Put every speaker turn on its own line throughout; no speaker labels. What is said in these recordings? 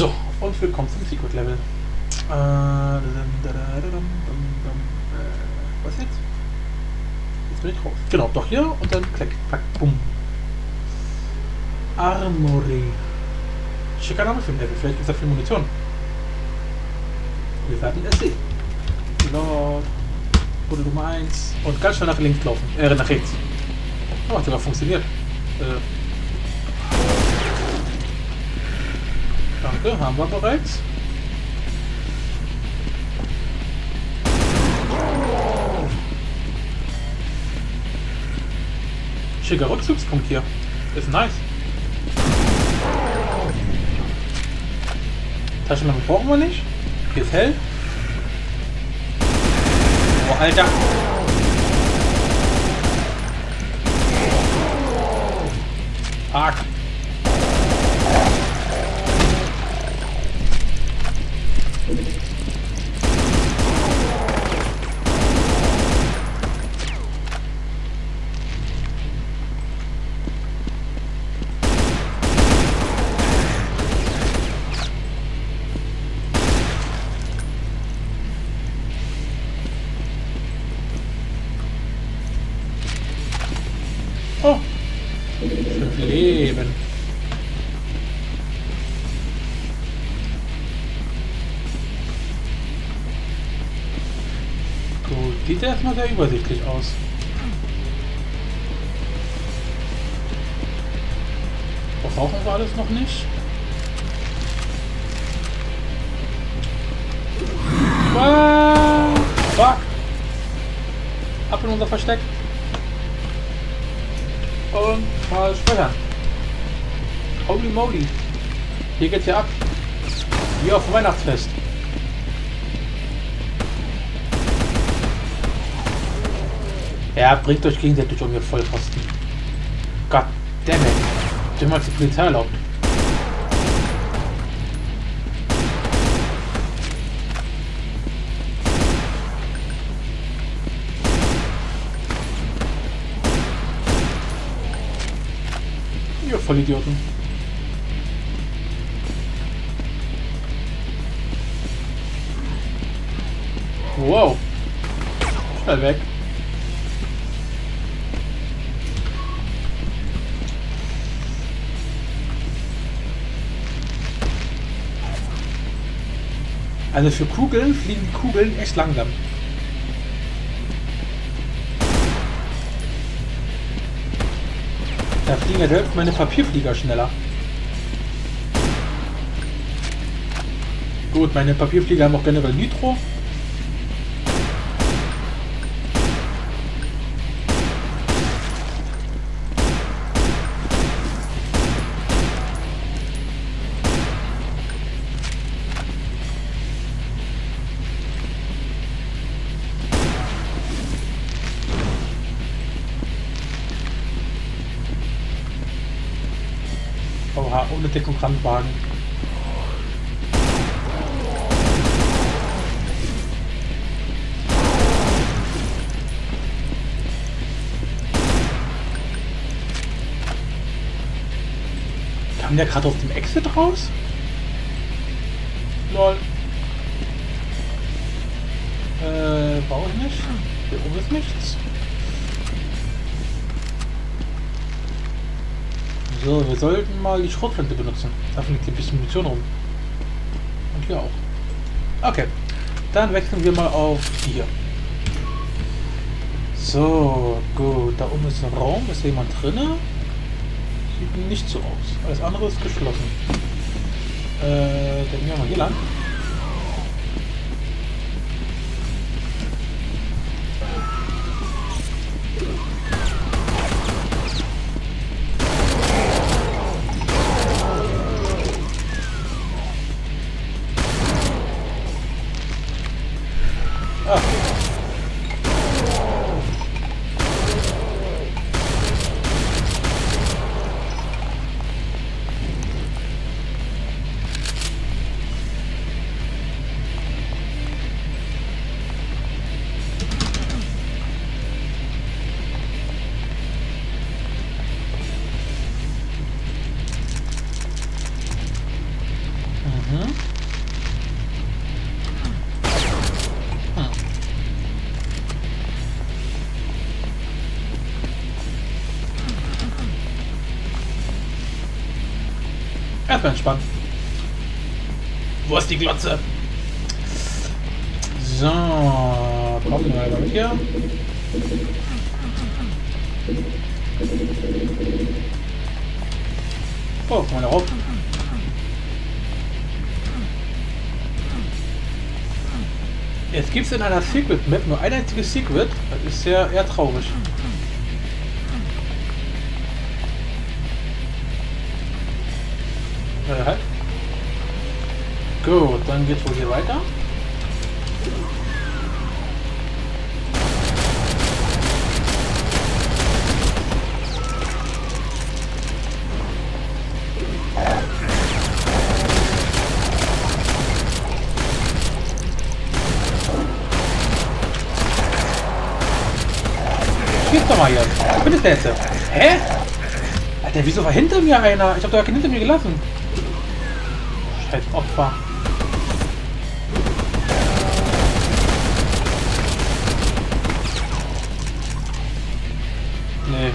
So, und willkommen zum Secret Level. Äh, was jetzt? Jetzt bin ich raus. Genau, doch hier und dann klick, pack, bumm. Armory. Schicker Name für ein Level. Vielleicht gibt es da viel Munition. Wir werden es sehen. Lord. Bude Nummer 1. Und ganz schnell nach links laufen. Äh, nach rechts. Oh, hat sogar funktioniert. Äh. Danke, haben wir bereits. Schicker Rückzugspunkt hier. Ist nice. Taschenlampe brauchen wir nicht. Hier ist hell. Oh, Alter. Fuck. Leben. Gut, sieht erstmal sehr übersichtlich aus. Brauchen wir alles noch nicht? Ah, fuck! Ab in unser Versteck. Und mal speichern. Holy moly. Hier geht's ja ab. Wie auf Weihnachtsfest. Ja, bringt euch gegenseitig um ihr Vollpfosten. Gott damn it. Dem hat die Polizei erlaubt. Ihr Vollidioten. Wow. Schnell weg. Also für Kugeln fliegen die Kugeln echt langsam. Da fliegen ja selbst meine Papierflieger schneller. Gut, meine Papierflieger haben auch generell Nitro. Oha, ohne Deckung ranwagen. Kam der gerade aus dem Exit raus? Lol. Äh, brauche ich nicht. Hier oben ist nichts. So, wir sollten mal die Schrotflinte benutzen. Da liegt ein bisschen Munition rum. Und hier auch. Okay. Dann wechseln wir mal auf hier. So, gut. Da oben ist ein Raum. Ist jemand drinne? Sieht nicht so aus. Alles andere ist geschlossen. Äh, dann gehen wir mal hier lang. Erstmal entspannt. Wo ist die Glotze? So, kommen wir mit hier. Oh, komm mal rauf. Jetzt gibt es in einer Secret Map nur ein einziges Secret. Das ist sehr eher traurig. Äh, halt. Gut, dann geht's wohl hier weiter. Schieß doch mal jetzt. Wo ist der jetzt? Hä? Alter, wieso war hinter mir einer? Ich hab doch ja keinen hinter mir gelassen. Opfer. Nee.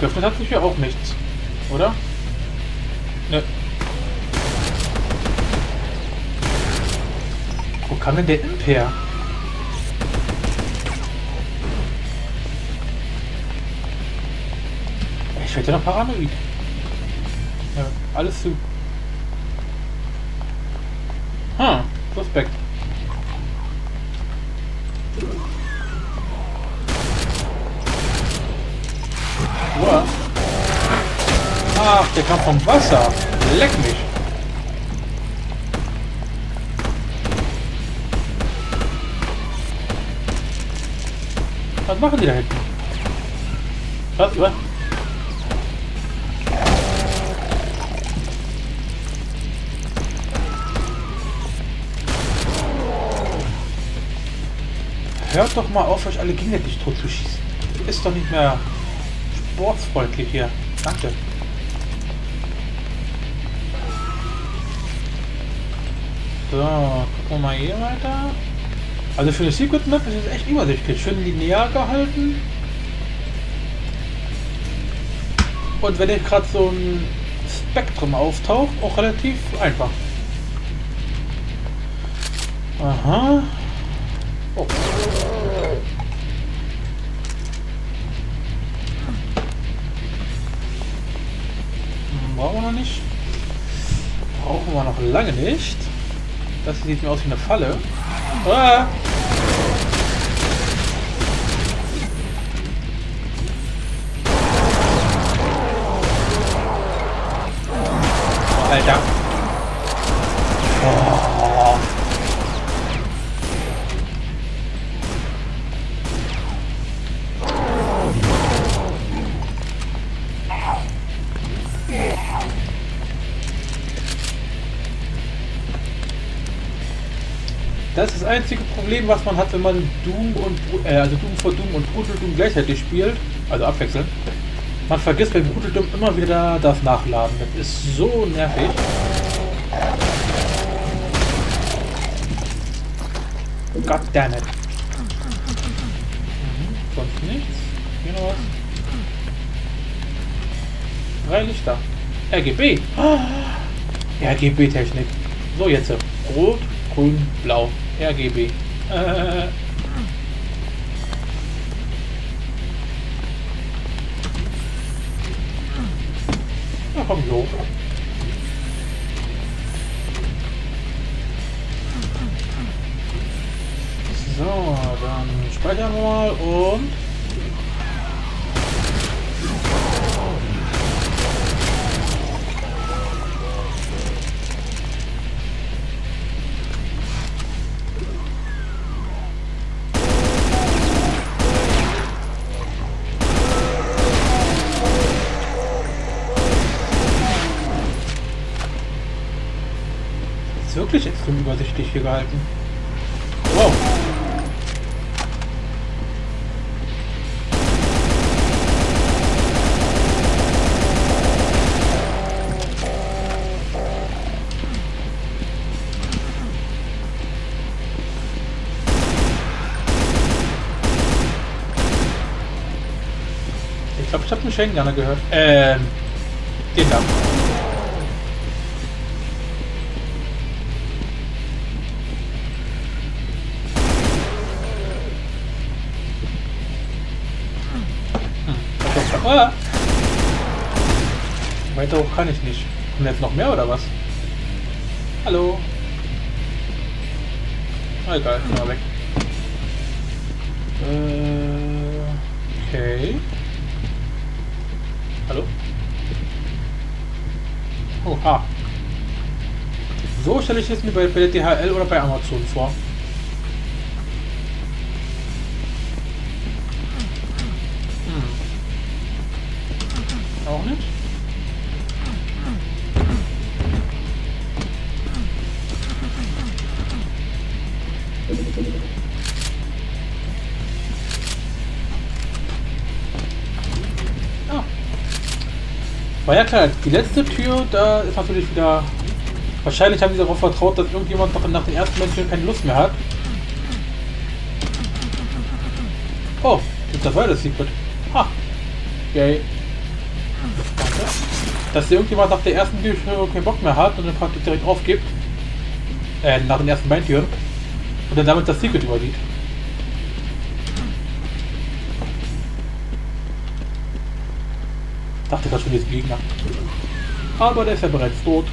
Geöffnet hat sich ja auch nichts. Oder? Ne. Wo kam denn der Imp her? Ich werde ja noch paranoid. Ja, alles zu. Hm, suspekt. Uah. Ach, der kam vom Wasser. Leck mich. Was machen die da hinten? Was? Was? Hört doch mal auf, euch alle gegenseitig tot zu schießen. Ist doch nicht mehr sportsfreundlich hier. Danke. So, gucken wir mal hier weiter. Also für eine Secret Map ist es echt übersichtlich. Schön linear gehalten. Und wenn jetzt gerade so ein Spektrum auftaucht, auch relativ einfach. Aha. Oh. Brauchen wir noch nicht. Brauchen wir noch lange nicht. Das sieht mir aus wie eine Falle. Ah! Das ist das einzige Problem, was man hat, wenn man Doom und äh, also Doom vor Doom und Brutal Doom gleichzeitig spielt, also abwechselnd. Man vergisst bei Brutal Doom immer wieder das Nachladen. Das ist so nervig. God damn it. Mhm, sonst nichts. Hier noch was. Drei Lichter. RGB. RGB-Technik. So, jetzt. Rot, grün, blau. RGB. Äh. Na komm, so. So, dann speichern wir mal und... Stiche gehalten. Wow. Ich glaube, ich habe einen Schengener gehört. Ähm, den da. Ah. Weiter hoch kann ich nicht. Und jetzt noch mehr oder was? Hallo? Ah, egal, mal weg. Äh, okay. Hallo? Oha. So stelle ich es mir bei, bei der DHL oder bei Amazon vor. Auch nicht? Ah. War ja klar, die letzte Tür, da ist natürlich wieder... Wahrscheinlich haben sie darauf vertraut, dass irgendjemand noch nach den ersten Menschen keine Lust mehr hat. Oh, das war das Secret. Ha. Yay. Danke. Dass irgendjemand nach der ersten Tür keinen Bock mehr hat und dann praktisch direkt aufgibt. Äh, nach den ersten beiden Türen. Und dann damit das Secret übersieht. Dachte gerade schon, jetzt Gegner. Aber der ist ja bereits tot.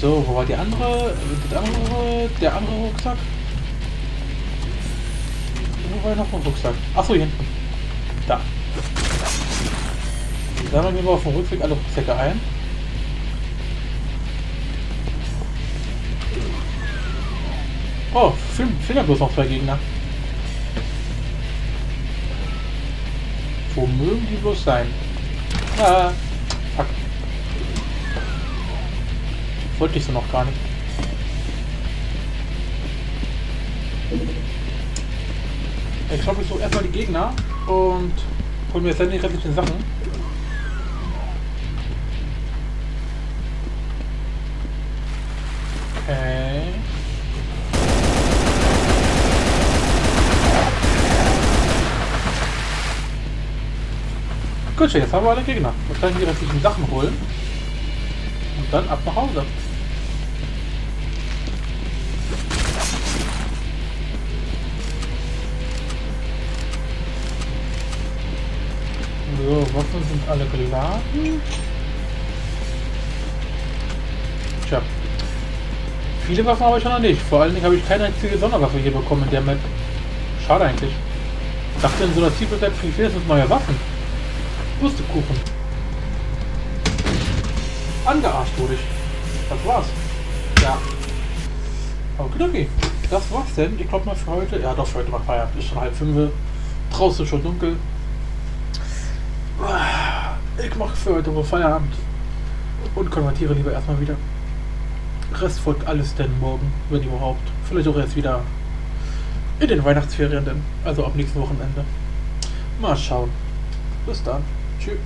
So, wo war die andere? Der andere, der andere Rucksack? Wo war noch ein Rucksack? Achso, hier hinten. Da. Sammeln wir mal auf dem Rückweg alle Rucksäcke ein. Oh, fehlen bloß noch zwei Gegner. Wo mögen die bloß sein? Ah, fuck. Wollte ich so noch gar nicht. Ich glaube, ich suche erstmal die Gegner und hol mir jetzt dann die restlichen Sachen. Gut, jetzt haben wir alle Gegner. Wir können die restlichen Sachen holen. Und dann ab nach Hause. So, Waffen sind alle geladen. Tja. Viele Waffen habe ich noch nicht. Vor allen Dingen habe ich keine einzige Sonderwaffe hier bekommen in der Map. Schade eigentlich. Ich dachte in so einer Zielprozent kriege ich wenigstens neue Waffen. Pustekuchen. Angearscht wurde ich. Das war's. Ja. Okay. Das war's denn. Ich glaube mal für heute. Ja, doch, für heute macht Feierabend. Ist schon halb fünf. Draußen schon dunkel. Ich mache für heute wohl Feierabend. Und konvertiere lieber erstmal wieder. Rest folgt alles denn morgen, wenn überhaupt. Vielleicht auch erst wieder in den Weihnachtsferien denn. Also ab nächsten Wochenende. Mal schauen. Bis dann. Shoot.